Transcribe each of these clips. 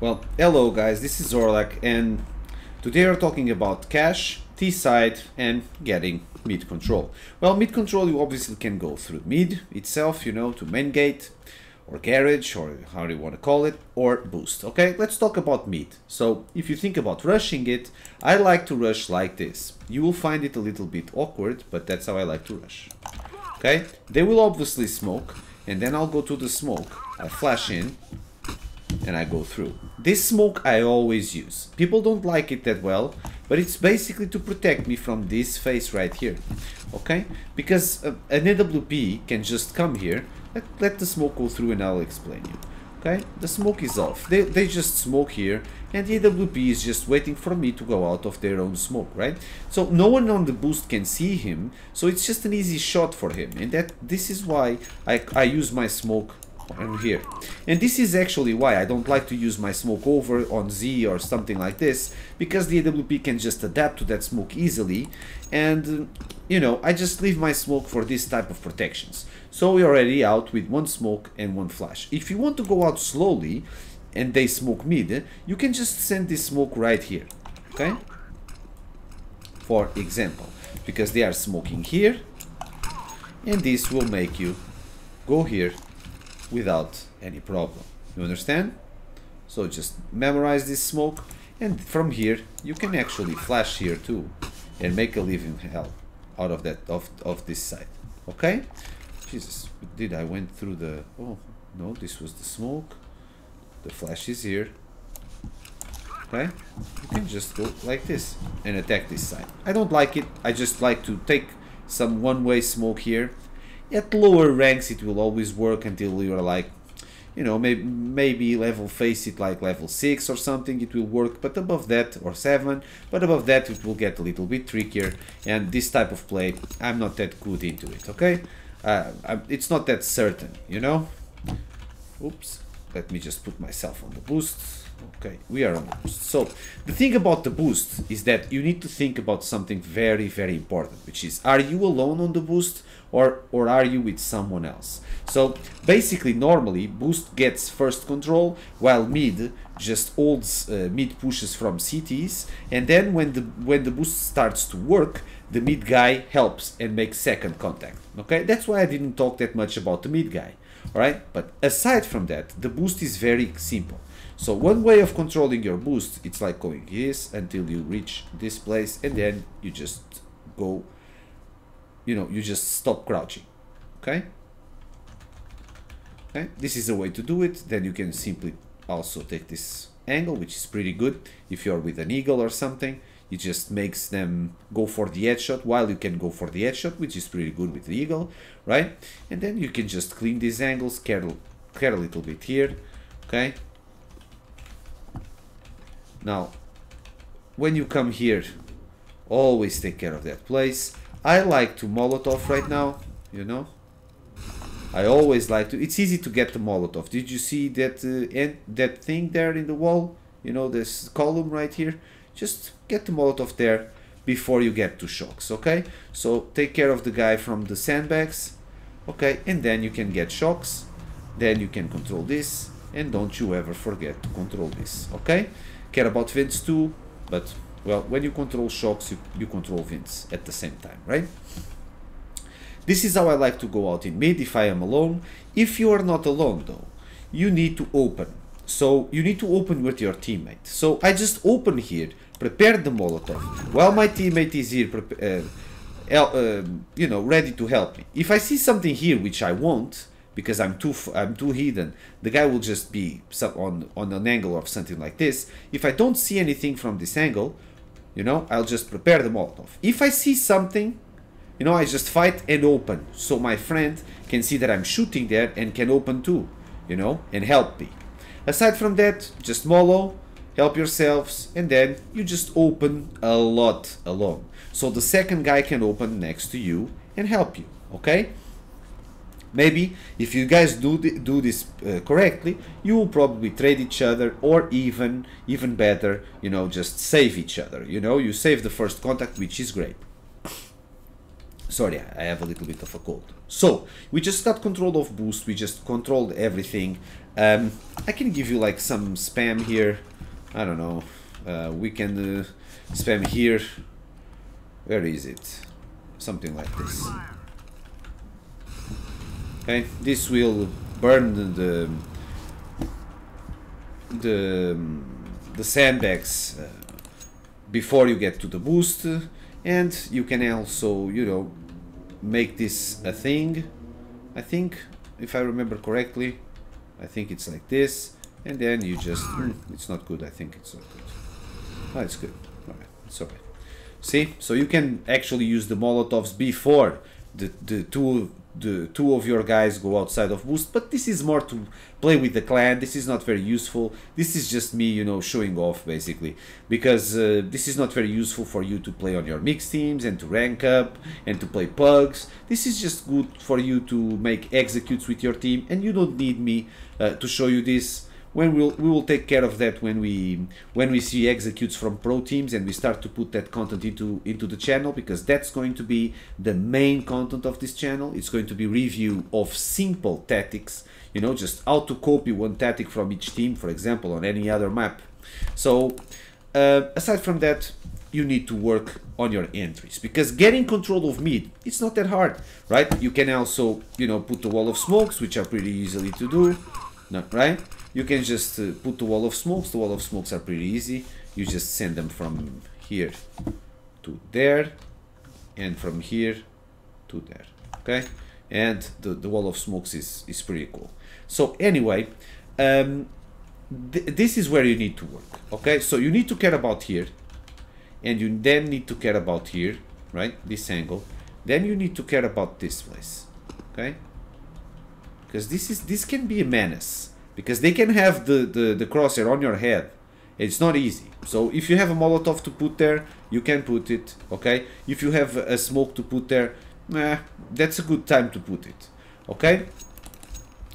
Well, hello guys, this is Zorlak and today we're talking about cache, T-side and getting mid control. Well, mid control you obviously can go through mid itself, you know, to main gate or garage or how you want to call it or boost. Okay, let's talk about mid. So if you think about rushing it, I like to rush like this. You will find it a little bit awkward, but that's how I like to rush. Okay, they will obviously smoke and then I'll go to the smoke. I flash in and I go through. This smoke I always use. People don't like it that well, but it's basically to protect me from this face right here. Okay? Because uh, an AWP can just come here, let, let the smoke go through and I'll explain you. Okay? The smoke is off. They, they just smoke here and the AWP is just waiting for me to go out of their own smoke, right? So no one on the boost can see him, so it's just an easy shot for him. And that this is why I, I use my smoke I'm here. And this is actually why I don't like to use my smoke over on Z or something like this, because the AWP can just adapt to that smoke easily, and, you know, I just leave my smoke for this type of protections. So we're already out with one smoke and one flash. If you want to go out slowly, and they smoke mid, you can just send this smoke right here, okay? For example, because they are smoking here, and this will make you go here without any problem. You understand? So just memorize this smoke and from here you can actually flash here too and make a living hell out of that of, of this side. Okay? Jesus, did I went through the oh no this was the smoke. The flash is here. Okay? You can just go like this and attack this side. I don't like it. I just like to take some one-way smoke here at lower ranks it will always work until you're like you know maybe maybe level FACEIT like level 6 or something it will work. But above that or 7 but above that it will get a little bit trickier. And this type of play I'm not that good into it okay? Uh, it's not that certain you know? Oops let me just put myself on the boost Okay, we are on the boost. So, the thing about the boost is that you need to think about something very, very important, which is, are you alone on the boost or, or are you with someone else? So, basically, normally, boost gets first control, while mid just holds uh, mid pushes from CTs, and then when the, when the boost starts to work, the mid guy helps and makes second contact. Okay, that's why I didn't talk that much about the mid guy. Alright, but aside from that, the boost is very simple. So one way of controlling your boost, it's like going this until you reach this place and then you just go, you know, you just stop crouching, okay? Okay, this is a way to do it. Then you can simply also take this angle, which is pretty good. If you're with an eagle or something, it just makes them go for the headshot while you can go for the headshot, which is pretty good with the eagle, right? And then you can just clean these angles, care, care a little bit here, okay? Now, when you come here, always take care of that place. I like to Molotov right now, you know. I always like to. It's easy to get the Molotov. Did you see that uh, end, that thing there in the wall? You know this column right here. Just get the Molotov there before you get to shocks. Okay. So take care of the guy from the sandbags. Okay, and then you can get shocks. Then you can control this, and don't you ever forget to control this. Okay care about vents too, but well, when you control shocks, you, you control vents at the same time, right? This is how I like to go out in mid if I am alone. If you are not alone though, you need to open. So you need to open with your teammate. So I just open here, prepare the Molotov, while my teammate is here, uh, uh, you know, ready to help me. If I see something here which I want, because I'm too I'm too hidden. The guy will just be on on an angle of something like this. If I don't see anything from this angle, you know, I'll just prepare the Molotov. If I see something, you know, I just fight and open, so my friend can see that I'm shooting there and can open too, you know, and help me. Aside from that, just molo, help yourselves, and then you just open a lot alone. So the second guy can open next to you and help you, okay? Maybe if you guys do do this uh, correctly, you will probably trade each other, or even even better, you know, just save each other. You know, you save the first contact, which is great. Sorry, I have a little bit of a cold. So, we just got control of boost, we just controlled everything. Um, I can give you like some spam here. I don't know. Uh, we can uh, spam here. Where is it? Something like this. Okay, this will burn the the the sandbags uh, before you get to the boost. And you can also you know make this a thing. I think if I remember correctly I think it's like this. And then you just hmm, it's not good. I think it's not good. Oh it's good. Alright it's alright see? So you can actually use the molotovs before the, the two the two of your guys go outside of boost but this is more to play with the clan. This is not very useful. This is just me you know showing off basically. Because uh, this is not very useful for you to play on your mixed teams and to rank up and to play pugs. This is just good for you to make executes with your team and you don't need me uh, to show you this when we'll, we will take care of that when we when we see executes from pro teams and we start to put that content into into the channel because that's going to be the main content of this channel. It's going to be review of simple tactics you know just how to copy one tactic from each team for example on any other map. So uh, aside from that you need to work on your entries because getting control of mid it's not that hard right? You can also you know put the wall of smokes which are pretty easily to do right you can just uh, put the wall of smokes. The wall of smokes are pretty easy. You just send them from here to there and from here to there okay? And the, the wall of smokes is is pretty cool. So anyway um, th this is where you need to work okay? So you need to care about here and you then need to care about here right? This angle. Then you need to care about this place okay? Because this is this can be a menace because they can have the, the, the crosshair on your head. It's not easy. So if you have a Molotov to put there, you can put it, okay? If you have a smoke to put there, eh, that's a good time to put it, okay?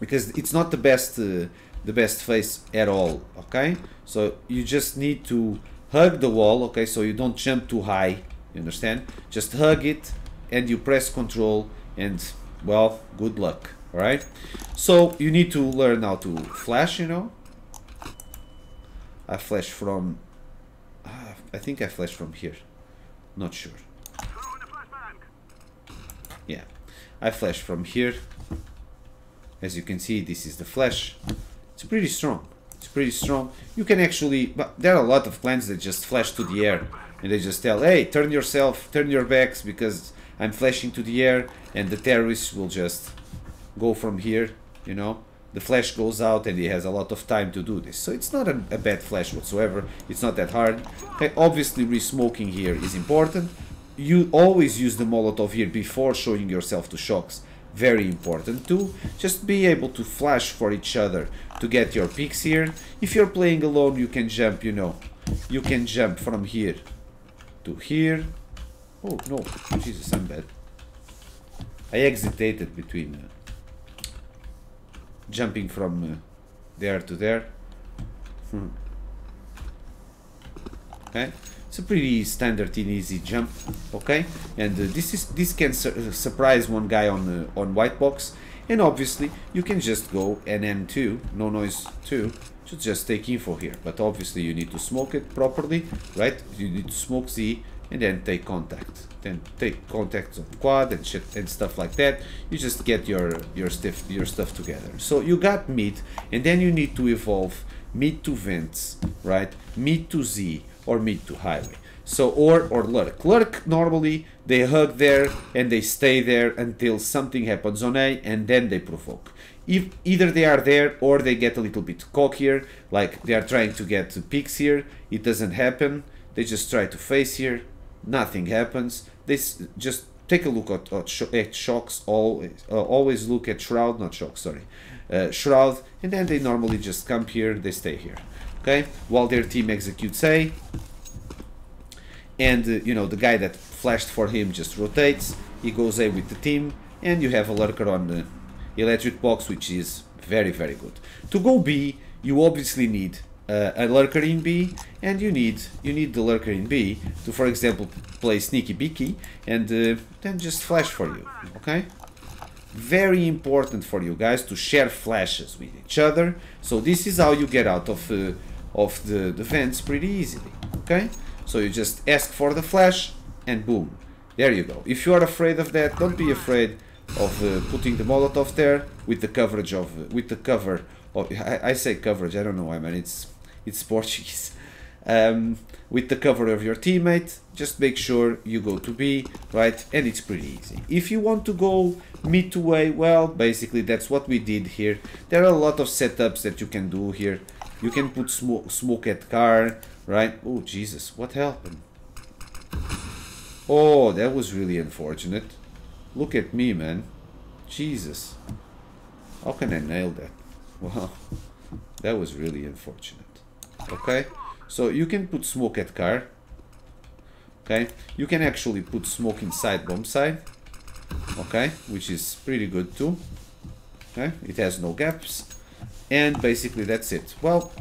Because it's not the best uh, the best face at all, okay? So you just need to hug the wall, okay? So you don't jump too high, you understand? Just hug it and you press control and, well, good luck right? So you need to learn how to flash, you know. I flash from, uh, I think I flash from here, not sure. Yeah, I flash from here. As you can see, this is the flash. It's pretty strong. It's pretty strong. You can actually, but there are a lot of clans that just flash to the air and they just tell, hey, turn yourself, turn your backs because I'm flashing to the air and the terrorists will just go from here, you know, the flash goes out and he has a lot of time to do this. So it's not a, a bad flash whatsoever. It's not that hard. Okay, obviously resmoking here is important. You always use the Molotov here before showing yourself to shocks. Very important too. Just be able to flash for each other to get your picks here. If you're playing alone, you can jump, you know. You can jump from here to here. Oh, no. Jesus, I'm bad. I exitated between... Uh, jumping from uh, there to there. Hmm. Okay, it's a pretty standard and easy jump. Okay, and uh, this is this can su uh, surprise one guy on uh, on white box, and obviously you can just go NN2, no noise 2, to just take info here. But obviously you need to smoke it properly, right? You need to smoke Z and then take contact. Then take contacts on quad and shit and stuff like that. You just get your your stuff your stuff together. So you got mid and then you need to evolve mid to vents right? Mid to z or mid to highway. So or or lurk. Lurk normally they hug there and they stay there until something happens on a and then they provoke. If either they are there or they get a little bit cockier like they are trying to get peaks here it doesn't happen. They just try to face here nothing happens. This just take a look at, at, sh at shocks. Always, uh, always look at shroud, not shock. Sorry, uh, shroud, and then they normally just come here. They stay here. Okay, while their team executes A, and uh, you know the guy that flashed for him just rotates. He goes A with the team, and you have a lurker on the electric box, which is very very good. To go B, you obviously need uh, a lurker in B, and you need you need the lurker in B to, for example, play sneaky beaky, and uh, then just flash for you. Okay. Very important for you guys to share flashes with each other. So this is how you get out of uh, of the, the vents pretty easily. Okay. So you just ask for the flash, and boom, there you go. If you are afraid of that, don't be afraid of uh, putting the Molotov there with the coverage of with the cover of I, I, say coverage I don't know why man it's it's Portuguese um, with the cover of your teammate just make sure you go to B right and it's pretty easy if you want to go mid to A well basically that's what we did here there are a lot of setups that you can do here you can put smoke smoke at car right oh Jesus what happened oh that was really unfortunate Look at me, man. Jesus. How can I nail that? Wow. That was really unfortunate. Okay? So you can put smoke at car. Okay? You can actually put smoke inside bomb side. Okay? Which is pretty good too. Okay? It has no gaps. And basically that's it. Well,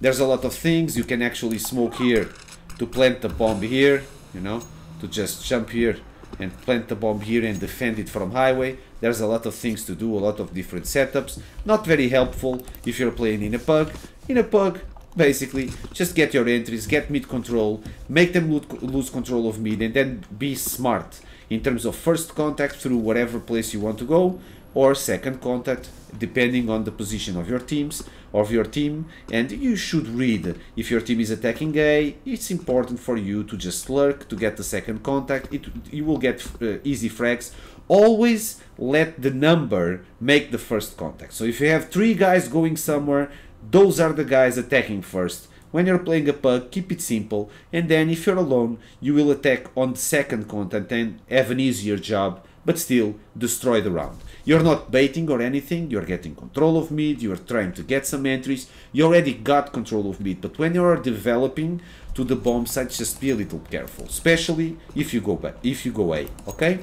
there's a lot of things. You can actually smoke here to plant the bomb here. You know? To just jump here and plant the bomb here and defend it from highway. There's a lot of things to do, a lot of different setups. Not very helpful if you're playing in a pug. In a pug, basically, just get your entries, get mid control, make them lose control of mid, and then be smart in terms of first contact through whatever place you want to go, or second contact depending on the position of your teams of your team. And you should read if your team is attacking A it's important for you to just lurk to get the second contact. It you will get uh, easy frags. Always let the number make the first contact. So if you have three guys going somewhere those are the guys attacking first when you're playing a pug, keep it simple, and then if you're alone, you will attack on the second contact and have an easier job, but still destroy the round. You're not baiting or anything, you're getting control of mid, you're trying to get some entries, you already got control of mid, but when you're developing to the bomb site, just be a little careful, especially if you go back, if you go A, okay?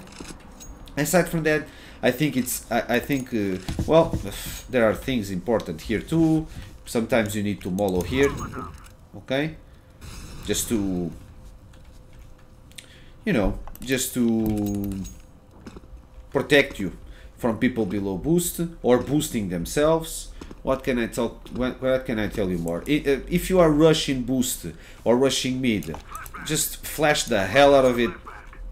Aside from that, I think it's, I, I think, uh, well, there are things important here too. Sometimes you need to mollow here, okay? Just to, you know, just to protect you from people below boost or boosting themselves. What can I talk? What, what can I tell you more? Uh, if you are rushing boost or rushing mid, just flash the hell out of it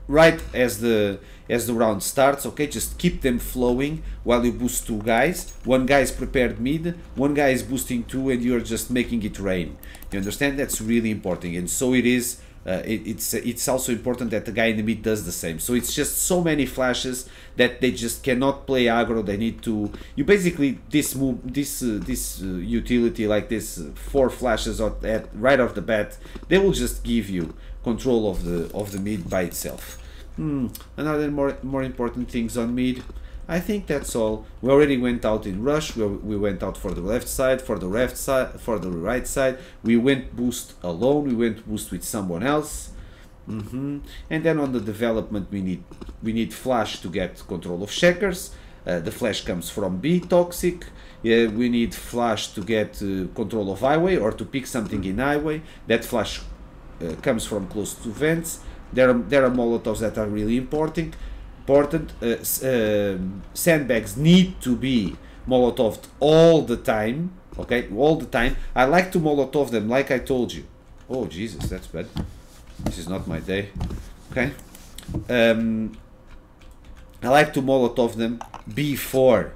right as the as the round starts okay just keep them flowing while you boost two guys one guy is prepared mid one guy is boosting two and you're just making it rain you understand that's really important and so it is uh, it, it's it's also important that the guy in the mid does the same. So it's just so many flashes that they just cannot play aggro. They need to you basically this move this uh, this uh, utility like this uh, four flashes at, at right off the bat. They will just give you control of the of the mid by itself. Hmm. Another more more important things on mid. I think that's all. We already went out in rush. We, we went out for the left side, for the left side, for the right side. We went boost alone. We went boost with someone else. Mm -hmm. And then on the development, we need we need flash to get control of checkers. Uh, the flash comes from B toxic. Yeah, we need flash to get uh, control of highway or to pick something in highway. That flash uh, comes from close to vents. There are, there are molotovs that are really important important. Uh, uh, sandbags need to be Molotoved all the time. Okay, all the time. I like to molotov them, like I told you. Oh Jesus, that's bad. This is not my day. Okay. Um, I like to molotov them before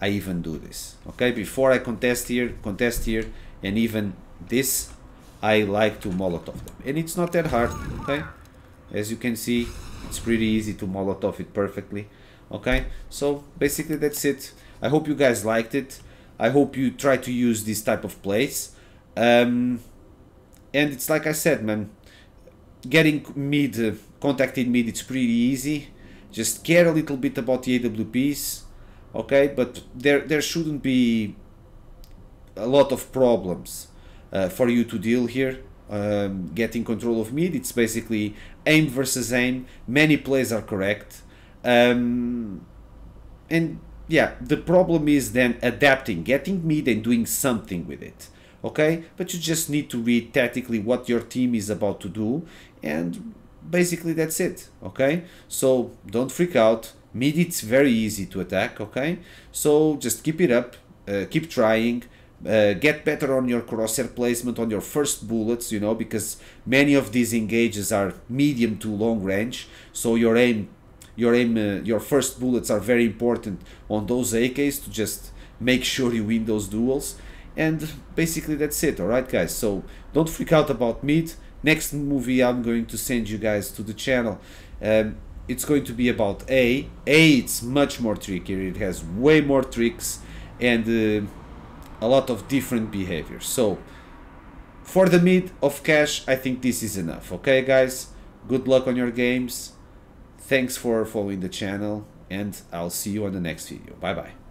I even do this. Okay, before I contest here, contest here, and even this, I like to molotov them, and it's not that hard. Okay, as you can see, it's pretty easy to molotov it perfectly okay? So basically that's it. I hope you guys liked it. I hope you try to use this type of plays um, and it's like i said man getting mid uh, contacting mid it's pretty easy. Just care a little bit about the awps okay? But there there shouldn't be a lot of problems uh, for you to deal here um, getting control of mid. It's basically aim versus aim. Many plays are correct. Um, and yeah, the problem is then adapting, getting mid and doing something with it. okay but you just need to read tactically what your team is about to do and basically that's it okay so don't freak out mid it's very easy to attack okay so just keep it up uh, keep trying uh, get better on your crosshair placement on your first bullets you know because many of these engages are medium to long range. So your aim your aim uh, your first bullets are very important on those AKs to just make sure you win those duels. And basically that's it alright guys? So don't freak out about mid next movie I'm going to send you guys to the channel um, it's going to be about A. A it's much more trickier it has way more tricks and uh, a lot of different behaviors. So for the mid of Cache I think this is enough okay guys? Good luck on your games. Thanks for following the channel and I'll see you on the next video. Bye bye